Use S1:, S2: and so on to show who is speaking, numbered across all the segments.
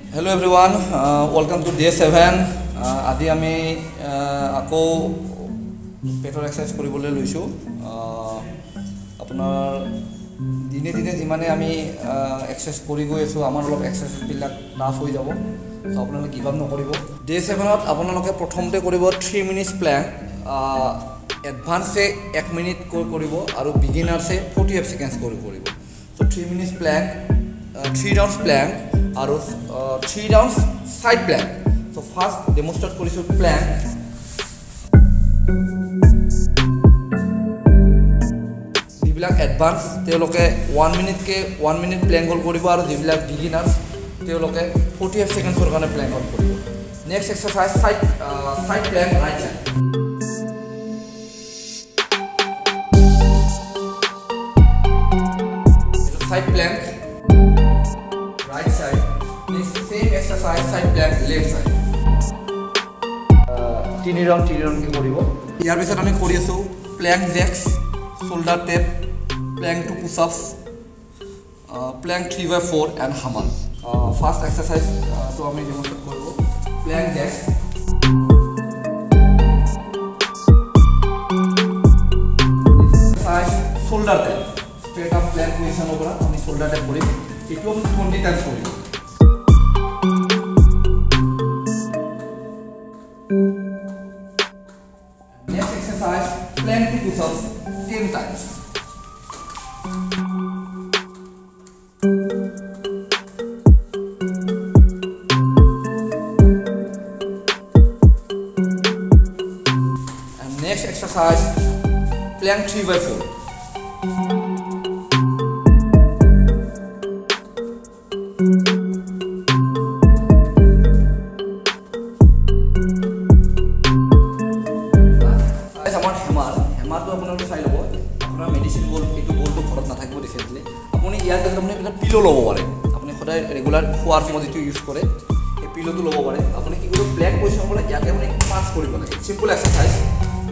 S1: Hello' every one welcome to day seven আজি আমি uh, আকৌ পেটৰ এক্সাৰচাইজ কৰিবলৈ লৈছোঁ। Uh, আপোনাৰ দিনে দিনে যিমানে আমি এক্সাৰচাইজ কৰি গৈ আছোঁ আমাৰ অলপ এক্সাৰচাইজবিলাক টাফ হৈ যাব। চ' আপোনালোকে আপ নকৰিব। ডে ছেভেনত আপোনালোকে প্ৰথমতে কৰিব থ্ৰী মিনিটছ প্লেং এডভান্সে এক মিনিটকৈ কৰিব আৰু বিগিনাৰ্ছে ফৰ্টি ফাইভ ছেকেণ্ডছ কৰি কৰিব। So' three minutes playing three rounds plank আৰু three rounds side plank so' first demonstrate কৰিছোঁ প্লেং যিবিলাক এডভান্স তেওঁলোকে ওৱান মিনিটকৈ ওৱান মিনিট প্লেং হল কৰিব আৰু যিবিলাক বিগিনাৰ্ছ তেওঁলোকে ফৰ্টি ফাইভ ছেকেণ্ডছৰ কাৰণে প্লেং হল কৰিব। Next exercise plank right right side. Next same exercise side plank left side. তিনি ৰাউণ্ড তিনি ৰাউণ্ডকৈ কৰিব ইয়াৰ পিছত আমি কৰি আছোঁ plank jacks shoulder tap plank to push ups plank three by four and hammer first এক্সাৰচাইজটো আমি ডেমনষ্ট্ৰেট কৰিব plank jacks shoulder tap straight up plank পজিশ্যনৰ পৰা আমি শ্বল্ডাৰ টেপ কৰিম It was only that for you. Next exercise, plank 10 next exercise, plank 3 by 4. হেমাৰটো আপোনালোকে চাই ল'ব। আপোনাৰ মেডিচিন বল এইটো বলটো ঘৰত নাথাকিব ৰিচেণ্টলি আপুনি ইয়াত আপুনি এটা পিলো ল'ব পাৰে। আপুনি সদায় ৰেগুলাৰ খোৱাৰ সময়ত যিটো ইউজ কৰে সেই পিলোটো ল'ব পাৰে। আপুনি কি কৰিব ব্লেক পজিশ্যন হ'বলৈ ইয়াতে আপুনি পাছ কৰিব লাগে। চিম্পল এক্সাৰচাইজ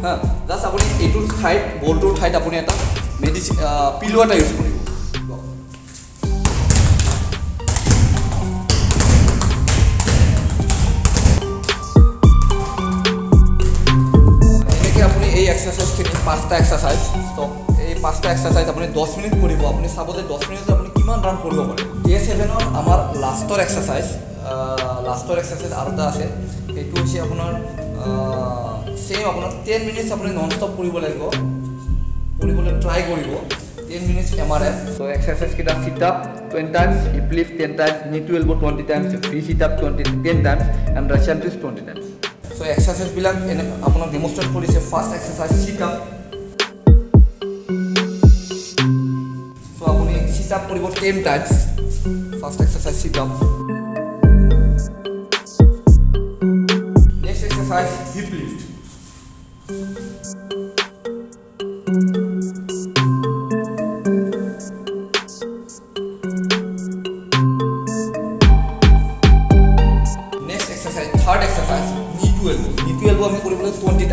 S1: হা? জাষ্ট আপুনি এইটোৰ ঠাইত বলটোৰ ঠাইত আপুনি এটা মেডিচিন পিলো এটা ইউজ কৰিব এক্সাৰচাইজখিনি পাঁচটা এক্সাৰচাইজ ত' এই পাঁচটা এক্সাৰচাইজ আপুনি দহ মিনিট কৰিব আপুনি চাব যে দহ মিনিটত আপুনি কিমান ৰান কৰিব পাৰে ডে ছেভেনৰ আমাৰ লাষ্টৰ এক্সাৰচাইজ লাষ্টৰ এক্সাৰচাইজ আৰু এটা আছে সেইটো হৈছে আপোনাৰ ছেইম আপোনাৰ টেন মিনিটছ আপুনি নন ষ্টপ কৰিব লাগিব কৰিবলৈ ট্ৰাই কৰিব ten minutes M R F to এক্সাৰচাইজকেইটা sit up twenty times hip lift ten times knee to elbow twenty times free sit up twenty ten times and Russian twenty times so' এক্সাৰচাইজবিলাক এনে আপোনাক demonstrate কৰিছে first exercise sit up so' আপুনি sit up কৰিব ten times first exercise sit up next exercise hip lift next exercise, third exercise, 12 di 12 আমি করে 20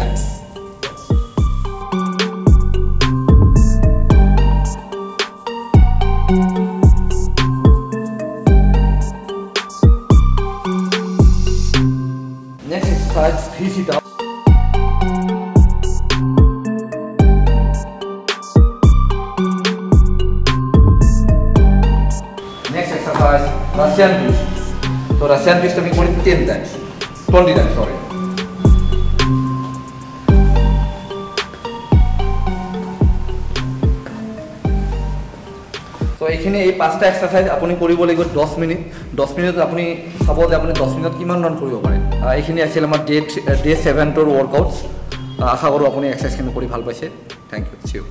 S1: Next exercise, three sit-ups. Next exercise, Russian twist. So Russian twist আমি করি 10 times, 20 times, sorry. এইখিনি এই পাঁচটা exercise আপুনি কৰিব লাগিব দহ মিনিট। দহ মিনিটত আপুনি চাব যে আপুনি দহ মিনিটত কিমান ৰান কৰিব পাৰে। এইখিনি আছিল আমাৰ ডে ডে ছেভেনটোৰ ৱৰ্কআউটছ আশা কৰোঁ আপুনি এক্সাৰচাইজখিনি কৰি ভাল পাইছে। থেংক ইউ চিউ